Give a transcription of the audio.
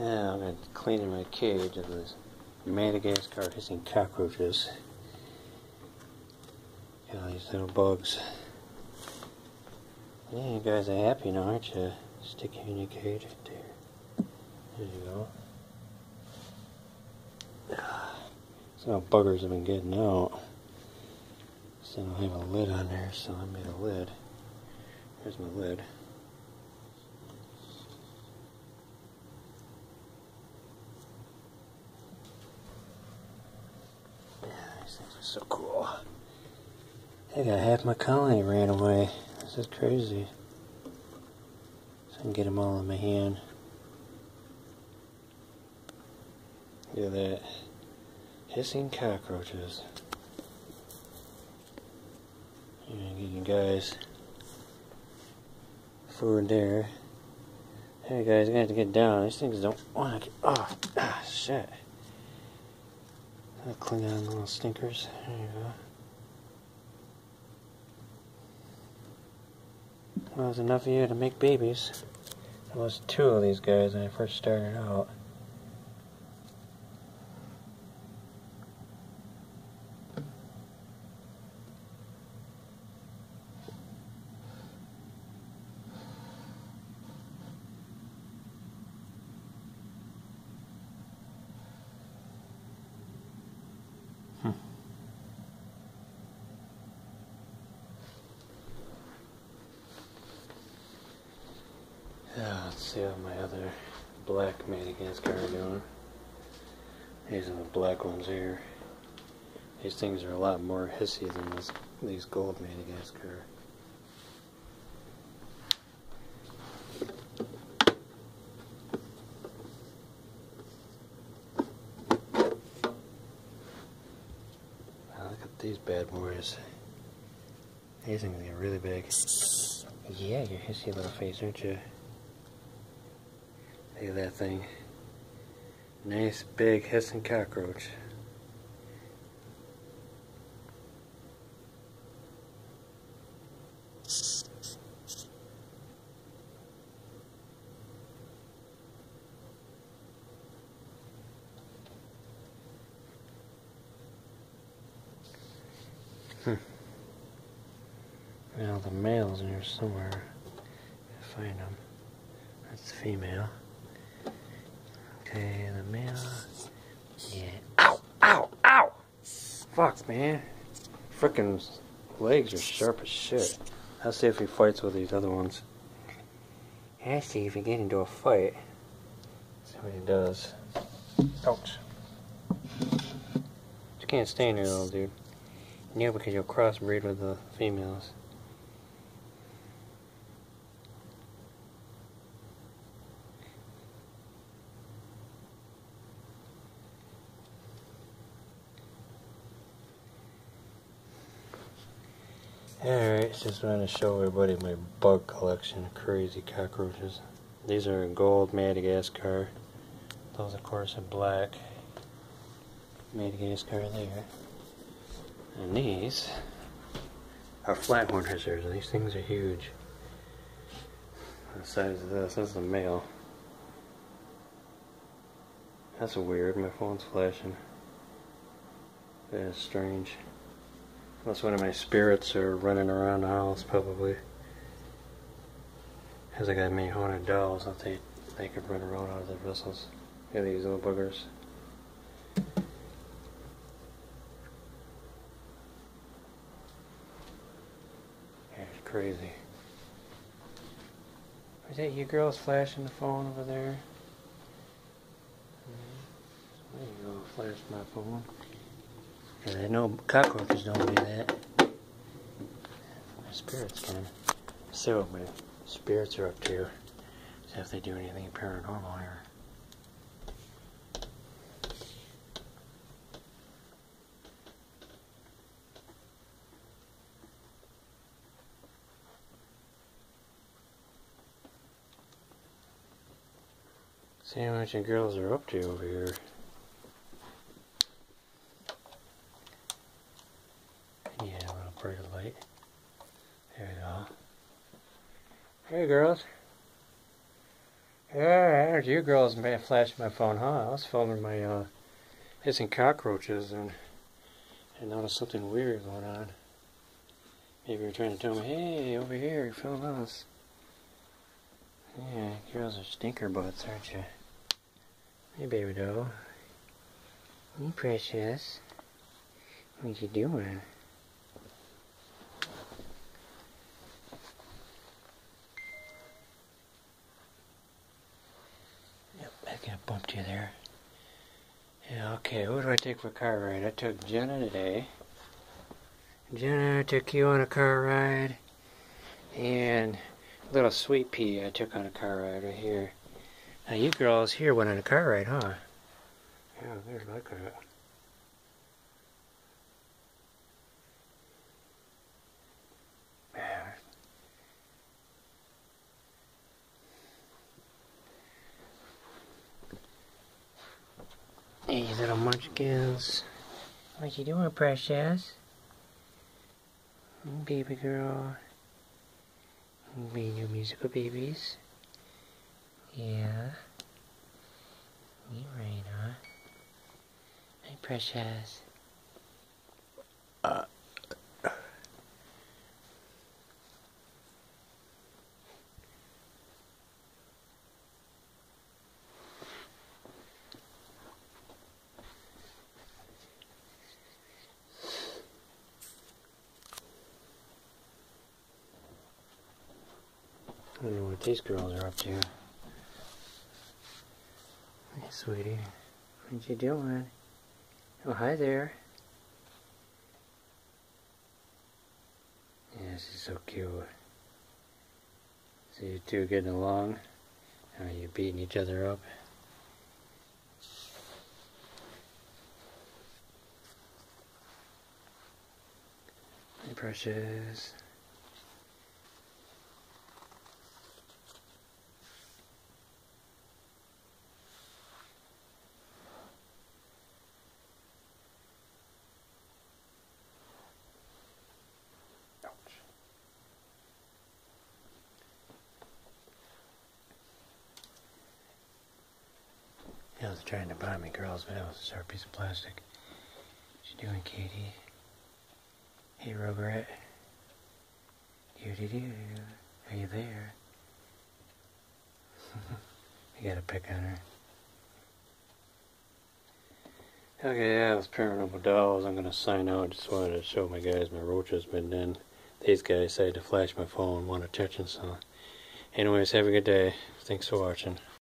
Yeah, I'm going to clean in my cage of this Madagascar hissing cockroaches. Got all these little bugs. Yeah, you guys are happy now, aren't you? Stick you in your cage right there. There you go. So buggers have been getting out. So I don't have a lid on there, so I made a lid. Here's my lid. Yeah, these things are so cool. I got half my colony ran away. This is crazy. So I can get them all in my hand. Look at that. Hissing cockroaches. And get you guys food there. Hey guys, I got to get down. These things don't want to get. Oh, ah, shit. Clean on the little stinkers. There you go. Well, there's enough of you to make babies. There was two of these guys when I first started out. Yeah, let's see how my other black Madagascar are doing. These are the black ones here. These things are a lot more hissy than this, these gold Madagascar. Look at these bad boys. These things get really big. Yeah, you're hissy little face, aren't you? Look at that thing. Nice big hissing cockroach. Hmm. Well, the male's here somewhere. Find them. That's the female. Okay, the male. Yeah. Ow! Ow! Ow! Fuck, man. Frickin' legs are sharp as shit. Let's see if he fights with these other ones. Let's see if he get into a fight. see what he does. Ouch. You can't stay in here, little dude. No, because you'll crossbreed with the females. Alright, just wanted to show everybody my bug collection. Crazy cockroaches. These are gold Madagascar. Those, of course, are black. Madagascar there. And these are flathorn hissers. These things are huge. The size of this. This is a male. That's weird. My phone's flashing. That is strange. Unless one of my spirits are running around the house, probably. Because I got many haunted dolls that they, they could run around out of their vessels. Yeah, these little buggers. That's crazy. Is that you girls flashing the phone over there? Mm-hmm. There you go, flash my phone. I know cockroaches don't do that. My spirits can. See what my spirits are up to. See if they do anything paranormal here. See how much you girls are up to over here. Yeah, a little brighter light. There we go. Hey girls. Yeah, you girls may have flashed my phone, huh? I was filming my uh, hissing cockroaches and I noticed something weird going on. Maybe you're trying to tell me, hey, over here, film us. Yeah, girls are stinker butts, aren't you? Hey, baby doll. Hey, precious. What you doing? Yep, I bumped you there. Yeah, okay, who do I take for a car ride? I took Jenna today. Jenna, took you on a car ride. And little sweet pea I took on a car ride right here. Now you girls here went on a car ride, huh? Yeah, there's my car. Hey, little munchkins. What you doing, precious? Baby girl. We new musical babies. Yeah. You Raina. Hi, precious. These girls are up to. Hey, sweetie. What you doing? Oh, hi there. Yeah, is so cute. So you two getting along? Are you beating each other up? Hey, precious. I was trying to buy me girls, but that was a sharp piece of plastic. What you doing, Katie? Hey, doo. Are you there? you got a pick on her. Okay, yeah, it was Paranormal Dolls. I'm gonna sign out. Just wanted to show my guys my roaches, but then these guys decided to flash my phone, want attention, so. Anyways, have a good day. Thanks for watching.